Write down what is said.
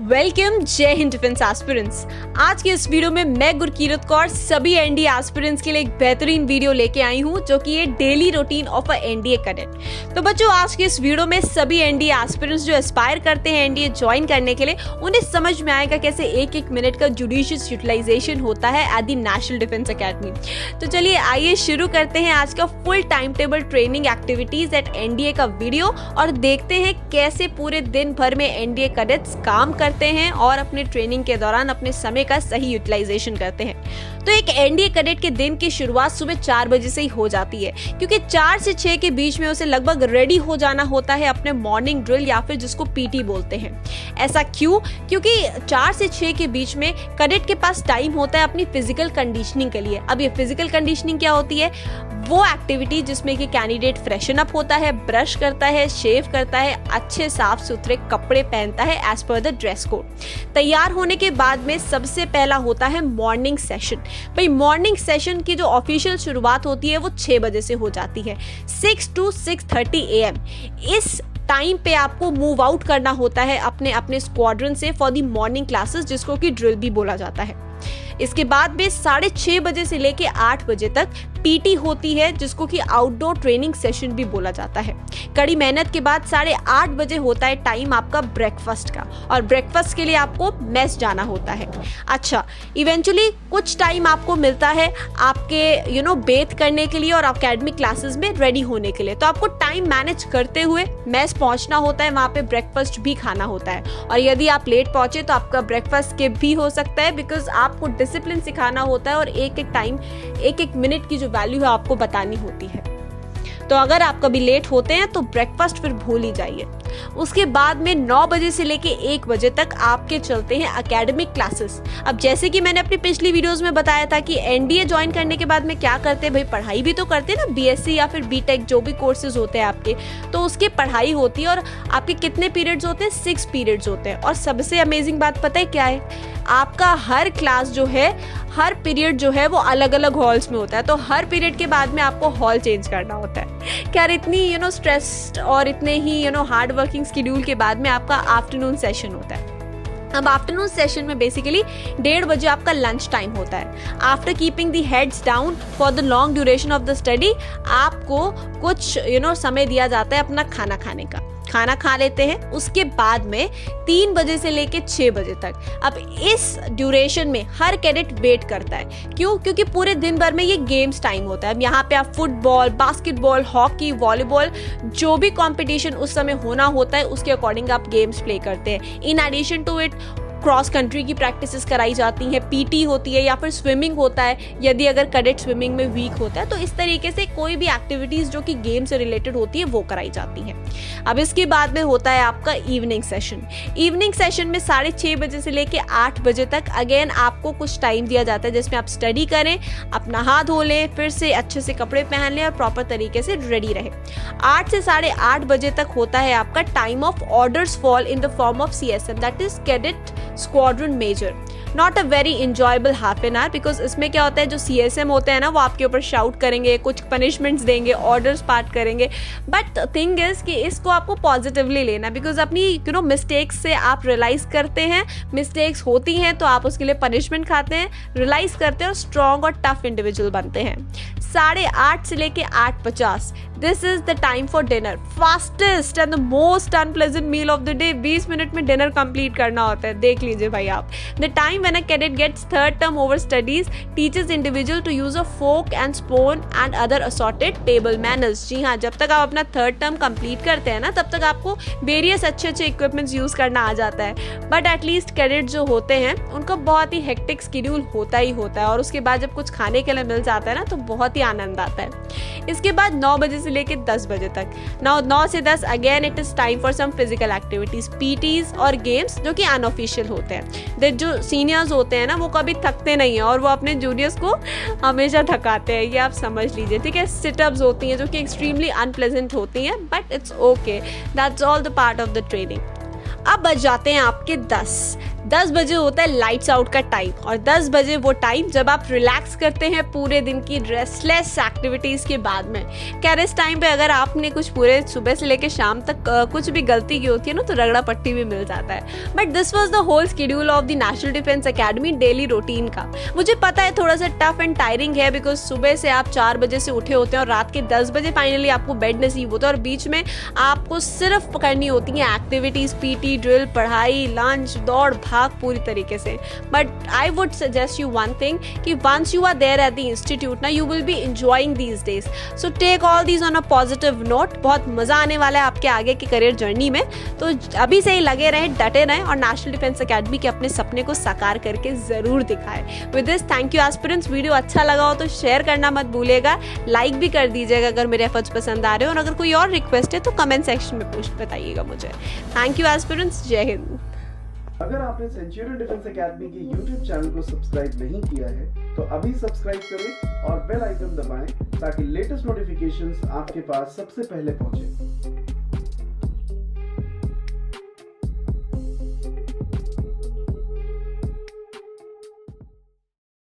Welcome जय Hind defence aspirants आज के इस वीडियो में मैं गुरकीरत कौर सभी एनडीए एस्पिरेंट्स के लिए एक बेहतरीन वीडियो लेके आई हूँ, जो कि ये daily routine of a NDA cadet तो बच्चों, आज के इस वीडियो में सभी एनडीए एस्पिरेंट्स जो एस्पायर करते हैं एनडीए ज्वाइन करने के लिए, उन्हें समझ में आएगा कैसे एक एक मिनट का जुडिशियस यूटिलाइजेशन होता है at the National Defence Academy तो चलिए, आइए शुरू करते हैं आज का full time table training activities at NDA का वीडियो और देखते हैं कैसे पूरे दिन भर में एनडीए कैडेट्स काम कर करते हैं और अपने ट्रेनिंग के दौरान अपने समय का सही यूटिलाइजेशन करते हैं। तो एक एनडीए कैडेट के दिन की शुरुआत सुबह चार बजे से ही हो जाती है, क्योंकि चार से छह के बीच में उसे लगभग रेडी हो जाना होता है अपने मॉर्निंग ड्रिल या फिर जिसको पीटी बोलते हैं। ऐसा क्यों? क्योंकि चार से छह के बीच में कैडेट के पास टाइम होता है अपनी फ़िज़िकल कंडीशनिंग के लिए। अब ये फ़िज़िकल कंडीशनिंग क्या होती है? वो एक्टिविटी जिसमें कि कैंडिडेट फ्रेशन अप होता है ब्रश करता है शेव करता है, अच्छे साफ़ सुथरे कपड़े पहनता है as per the dress code तैयार होने के बाद में सबसे पहला होता है मॉर्निंग सेशन भाई मॉर्निंग सेशन की जो ऑफिशियल शुरुआत होती है, वो छः बजे से हो जाती है. Six to six thirty a m इस टाइम पे आपको मूव आउट करना होता है अपने अपने स्क्वाड्रन से फॉर दी मॉर्निंग क्लासेस जिसको कि ड्रिल भी बोला जाता है. इसके बाद में साढ़े छः बजे से लेके आठ बजे तक पीटी होती है, जिसको कि आउटडोर ट्रेनिंग सेशन भी बोला जाता है। कड़ी मेहनत के बाद साढ़े आठ बजे होता है टाइम आपका ब्रेकफास्ट का, और ब्रेकफास्ट के लिए आपको मेस जाना होता है। अच्छा इवेंचुअली कुछ टाइम आपको मिलता है आपके यू नो बेथ करने के लिए और अकेडमिक क्लासेस में रेडी होने के लिए। तो आपको टाइम मैनेज करते हुए मेस पहुँचना होता है, वहाँ पे ब्रेकफास्ट भी खाना होता है। और यदि आप लेट पहुँचे तो आपका ब्रेकफास्ट स्किप भी हो सकता है बिकॉज़ आपको डिसिप्लिन सिखाना होता है और एक एक टाइम एक एक मिनट की जो वैल्यू है आपको बतानी होती है। तो अगर आप कभी लेट होते हैं तो ब्रेकफास्ट फिर भूल ही जाइए। उसके बाद में नौ बजे से लेके एक बजे तक आपके चलते हैं अकेडमिक क्लासेस अब जैसे कि मैंने अपनी पिछली वीडियोस में बताया था कि एनडीए ज्वाइन करने के बाद में क्या करते हैं? भाई, पढ़ाई भी तो करते हैं ना बीएससी या फिर बीटेक जो भी कोर्सेज होते हैं आपके तो उसकी पढ़ाई होती है और आपके कितने पीरियड्स होते हैं? सिक्स पीरियड्स होते हैं। और सबसे अमेजिंग बात पता है क्या है? आपका हर क्लास जो है, हर पीरियड जो है, वो अलग अलग हॉल्स में होता है। तो हर पीरियड के बाद में आपको हॉल चेंज करना होता है। क्या इतनी यू नो स्ट्रेस्ड और इतने ही you know hard working schedule के बाद में आपका आफ्टरनून सेशन होता है। अब आफ्टरनून सेशन में बेसिकली डेढ़ बजे आपका लंच टाइम होता है। After keeping the heads down for the long duration of the study आपको कुछ यू you नो know, समय दिया जाता है अपना खाना खाने का। खाना खा लेते हैं उसके बाद में तीन बजे से लेके छः बजे तक। अब इस ड्यूरेशन में हर कैडेट वेट करता है। क्यों? क्योंकि पूरे दिन भर में ये गेम्स टाइम होता है। अब यहाँ पे आप फुटबॉल बास्केटबॉल हॉकी वॉलीबॉल जो भी कंपटीशन उस समय होना होता है उसके अकॉर्डिंग आप गेम्स प्ले करते हैं। In addition to it cross country की प्रैक्टिसेस कराई जाती हैं पीटी होती है या फिर स्विमिंग होता है, यदि अगर कैडेट स्विमिंग में वीक होता है तो इस तरीके से कोई भी एक्टिविटीज़ जो कि गेम से रिलेटेड होती है, वो कराई जाती हैं। अब इसके बाद में होता है आपका इवनिंग सेशन इवनिंग सेशन में साढ़े छः बजे से लेकर आठ बजे तक अगेन आपको कुछ टाइम दिया जाता है, जिसमें आप स्टडी करें, अपना हाथ धो लें, फिर से अच्छे से कपड़े पहन लें और प्रॉपर तरीके से रेडी रहे। आठ से साढ़े आठ बजे तक होता है आपका time of orders fall in the form of C S M that is cadet squadron major not a very enjoyable half an hour because इसमें क्या होता है, जो सी एस एम होते हैं ना, वो आपके ऊपर शाउट करेंगे, कुछ पनिशमेंट्स देंगे ऑर्डर्स पार्ट करेंगे। बट थिंग इज़ कि इसको आपको पॉजिटिवली लेना बिकॉज़ अपनी यू नो मिस्टेक्स से आप रियलाइज़ करते हैं। मिस्टेक्स होती हैं तो आप उसके लिए पनिशमेंट खाते हैं रियलाइज़ करते हैं और स्ट्रॉन्ग और टफ इंडिविजुअल बनते हैं। साढ़े आठ से लेके आठ पचास this is the time for dinner fastest and the most unpleasant meal of the day बीस मिनट में डिनर कंप्लीट करना होता है। देख लीजिए भाई आप। The time when a cadet gets third term over studies teachers individual to use a fork and spoon and other assorted table manners जी हाँ जब तक आप अपना थर्ड टर्म कंप्लीट करते हैं ना, तब तक आपको वेरियस अच्छे अच्छे इक्विपमेंट्स यूज़ करना आ जाता है। बट एटलीस्ट कैडेट जो होते हैं, उनका बहुत ही हेक्टिक स्कीड्यूल होता ही होता है। और उसके बाद जब कुछ खाने के लिए मिल जाता है ना तो बहुत ही आनंद आता है। इसके बाद नौ बजे से लेकर दस बजे तक। नौ नौ से दस again it is time for some physical activities PTs और गेम्स जो कि अनऑफिशियल होते हैं। दे जो सीनियर्स होते हैं ना, वो कभी थकते नहीं है और वो अपने जूनियर्स को हमेशा थकाते हैं, ये आप समझ लीजिए। ठीक है? सिटअप्स होती हैं जो कि एक्सट्रीमली अनप्लेजेंट होती हैं but it's okay that's all the part of the training अब बच जाते हैं आपके दस। दस बजे होता है लाइट्स आउट का टाइम और दस बजे वो टाइम जब आप रिलैक्स करते हैं पूरे दिन की रेस्टलेस एक्टिविटीज़ के बाद में। क्या इस टाइम पे अगर आपने कुछ पूरे सुबह से लेकर शाम तक कुछ भी गलती की होती है ना तो रगड़ा पट्टी भी मिल जाता है। But this was the whole schedule of the National Defence Academy daily routine का। मुझे पता है थोड़ा सा टफ एंड टायरिंग है बिकॉज़ सुबह से आप चार बजे से उठे होते हैं और रात के दस बजे फाइनली आपको बेड नसीब होता है और बीच में आपको सिर्फ़ करनी होती है एक्टिविटीज़ पीटी ड्रिल पढ़ाई लंच दौड़ पूरी तरीके से। But I would suggest you one thing कि once you are there at the institute ना you will be enjoying these days so take all these on a positive note बहुत मज़ा आने वाला है आपके आगे की करियर जर्नी में। तो अभी से ही लगे रहें, डटे रहें और नेशनल डिफेंस अकेडमी के अपने सपने को साकार करके ज़रूर दिखाएँ। With this thank you aspirants video अच्छा लगा हो तो शेयर करना मत भूलेगा लाइक भी कर दीजिएगा अगर मेरे एफर्ट्स पसंद आ रहे हो। और अगर कोई और रिक्वेस्ट है तो कमेंट सेक्शन में पूछ बताइएगा मुझे। थैंक यू एस्पिरेंट्स जय हिंद अगर आपने सेंचुरियन डिफेंस अकेडमी के यूट्यूब चैनल को सब्सक्राइब नहीं किया है तो अभी सब्सक्राइब करें और बेल आइकन दबाएँ ताकि लेटेस्ट नोटिफिकेशंस आपके पास सबसे पहले पहुँचे।